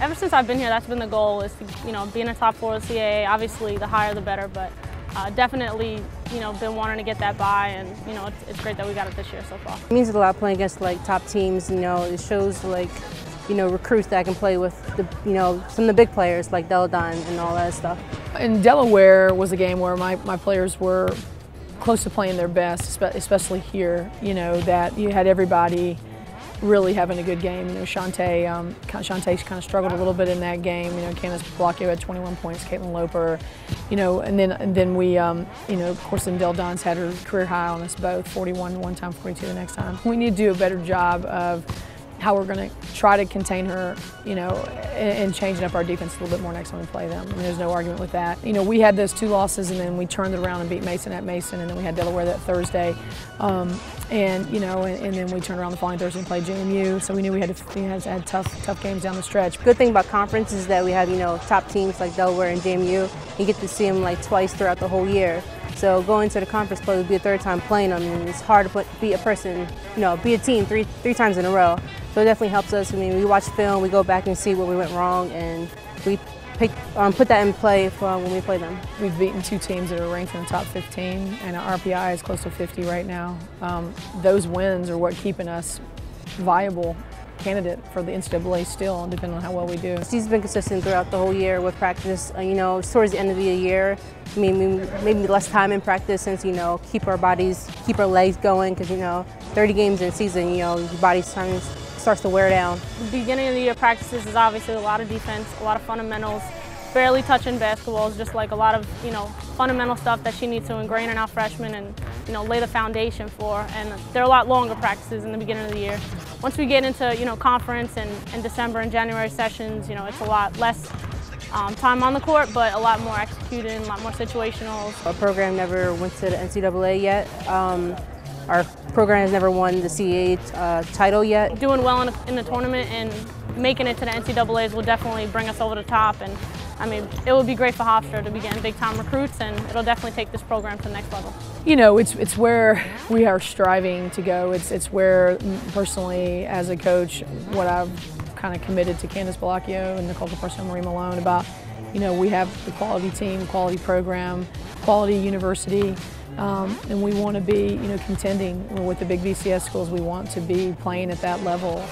ever since I've been here, that's been the goal is to, you know, be in the top four of CAA. Obviously, the higher the better, but uh, definitely, you know, been wanting to get that by, and you know, it's, it's, great that we got it this year so far. It means a lot playing against like top teams. You know, it shows like, you know, recruits that I can play with the, you know, some of the big players like Delle Donne and all that stuff. In Delaware was a game where my, my players were close to playing their best, especially here. You know that you had everybody really having a good game. You know, Shantae, um, kind of struggled a little bit in that game. You know, Candace Bellacchio had 21 points, Caitlin Loper, you know, and then and then we, um, you know, of course, then Delle Donne's had her career high on us both, 41 one time, 42 the next time. We need to do a better job of how we're going to try to contain her, you know, and, and changing up our defense a little bit more next time we play them. And there's no argument with that. You know, we had those two losses, and then we turned it around and beat Mason at Mason, and then we had Delaware that Thursday, um, and you know, and, and, then we turned around the following Thursday and played JMU. So we knew we had to, we had, had tough, tough games down the stretch. Good thing about conference is that we have you know top teams like Delaware and JMU. You get to see them like twice throughout the whole year. So going to the conference play would be a third time playing them, and it's hard to put, beat a person, you know, beat a team three three times in a row. So it definitely helps us. I mean, we watch film, we go back and see where we went wrong, and we pick, um, put that in play for when we play them. We've beaten two teams that are ranked in the top 15, and our RPI is close to 50 right now. Um, those wins are what keeping us viable candidate for the NCAA still, depending on how well we do. She's been consistent throughout the whole year with practice. Uh, you know, towards the end of the year, I mean, maybe less time in practice since, you know, keep our bodies, keep our legs going because, you know, 30 games in season, you know, your body's time starts to wear down. The beginning of the year practices is obviously a lot of defense, a lot of fundamentals, barely touching basketball is just like a lot of, you know, fundamental stuff that she needs to ingrain in our freshmen and, you know, lay the foundation for. And they're a lot longer practices in the beginning of the year. Once we get into, you know, conference and, and December and January sessions, you know, it's a lot less um, time on the court, but a lot more executing, a lot more situational. Our program never went to the NCAA yet. Um, our program has never won the CAA uh, title yet. Doing well in, in the tournament and making it to the NCAAs will definitely bring us over the top and I mean, it would be great for Hofstra to be getting big time recruits and it'll definitely take this program to the next level. You know, it's, it's where we are striving to go. It's, it's where personally as a coach, what I've kind of committed to Candace Bellacchio and Nicole Caparso and Marie Malone about, you know, we have the quality team, quality program, quality university, um, and we want to be, you know, contending with the big BCS schools. We want to be playing at that level.